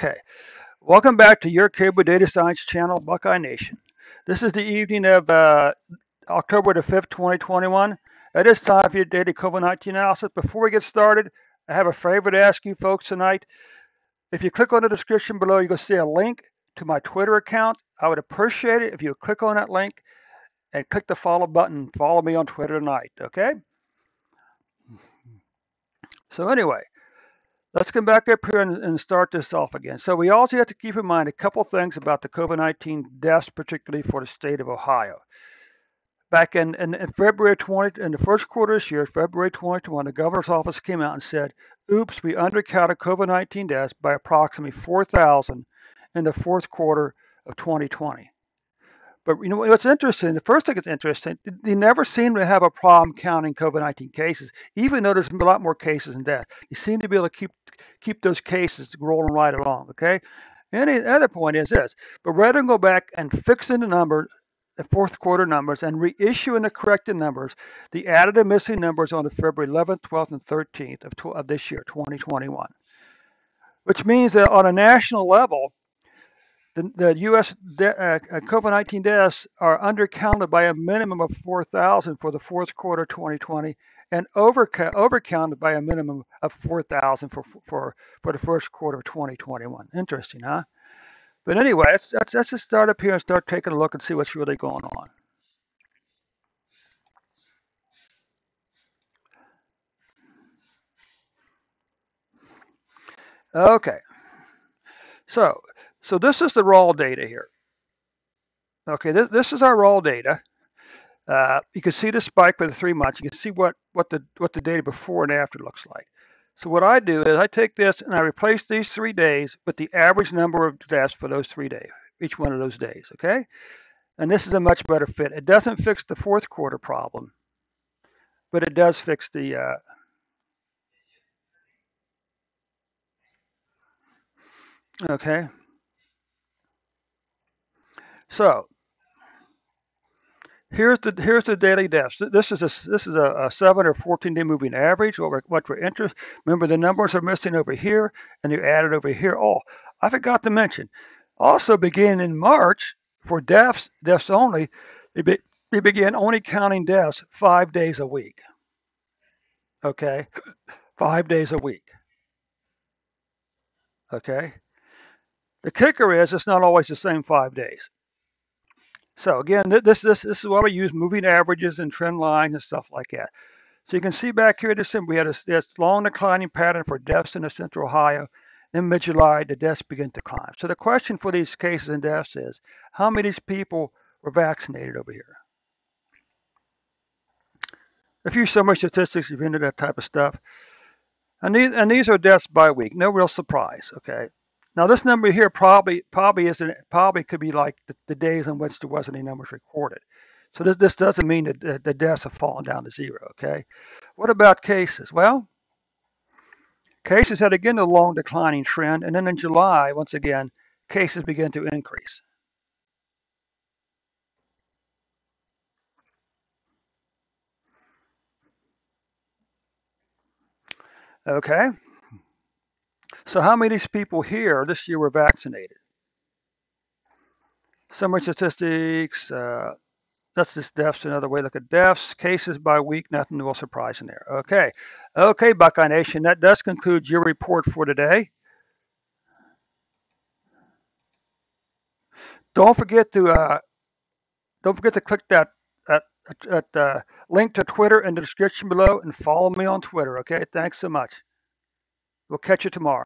Okay, welcome back to your Caribou Data Science channel, Buckeye Nation. This is the evening of uh, October the 5th, 2021. It is time for your daily COVID-19 analysis. Before we get started, I have a favor to ask you folks tonight. If you click on the description below, you're going to see a link to my Twitter account. I would appreciate it if you click on that link and click the follow button. Follow me on Twitter tonight, okay? So anyway, Let's come back up here and, and, start this off again. So we also have to keep in mind a couple things about the COVID-19 deaths, particularly for the state of Ohio. Back in, in, in, February 20, in the first quarter this year, February 2021, the governor's office came out and said, oops, we undercounted COVID-19 deaths by approximately 4,000 in the fourth quarter of 2020. But you know what's interesting? The first thing that's interesting, they never seem to have a problem counting COVID-19 cases, even though there's a lot more cases than death. They seem to be able to keep keep those cases rolling right along. Okay. And the other point is this: but rather than go back and fixing the number, the fourth quarter numbers, and reissuing the corrected numbers, they added the missing numbers on the February 11th, 12th, and 13th of, of this year, 2021, which means that on a national level the, the U.S. De- uh, uh COVID-19 deaths are undercounted by a minimum of 4,000 for the fourth quarter 2020 and over, overcounted by a minimum of 4,000 for, for, for the first quarter of 2021. Interesting, huh? But anyway, let's, let's, let's just start up here and start taking a look and see what's really going on. Okay. So so this is the raw data here. Okay, this, this is our raw data. Uh, you can see the spike for the three months. You can see what, what, the, what the data before and after looks like. So what I do is I take this and I replace these three days with the average number of deaths for those three days, each one of those days, okay? And this is a much better fit. It doesn't fix the fourth quarter problem, but it does fix the, uh, okay? So here's the here's the daily deaths. This is a this is a, a seven or fourteen day moving average. What we're, what we're. Remember the numbers are missing over here and they're added over here. Oh, I forgot to mention. Also, beginning in March for deaths deaths only, they, be, they began only counting deaths five days a week. Okay, five days a week. Okay. The kicker is it's not always the same five days. So again, this, this, this is why we use moving averages and trend lines and stuff like that. So you can see back here in December, we had a, this long declining pattern for deaths in the central Ohio. In mid-July, the deaths begin to climb. So the question for these cases and deaths is, how many of these people were vaccinated over here? A few summary statistics if you're into that type of stuff. And these, and these are deaths by week. No real surprise, okay? Now this number here probably probably isn't probably could be like the, the days in which there wasn't any numbers recorded. So this, this doesn't mean that the, deaths have fallen down to zero. Okay. What about cases? Well, cases had again a long declining trend, and then in July, once again, cases began to increase. Okay. So how many of these people here this year were vaccinated? Summary statistics, uh, that's just deaths, another way look at deaths, cases by week, nothing real surprising there. Okay, okay, Buckeye Nation, that does conclude your report for today. Don't forget to uh, don't forget to click that that, that uh, link to Twitter in the description below and follow me on Twitter. Okay, thanks so much. We'll catch you tomorrow.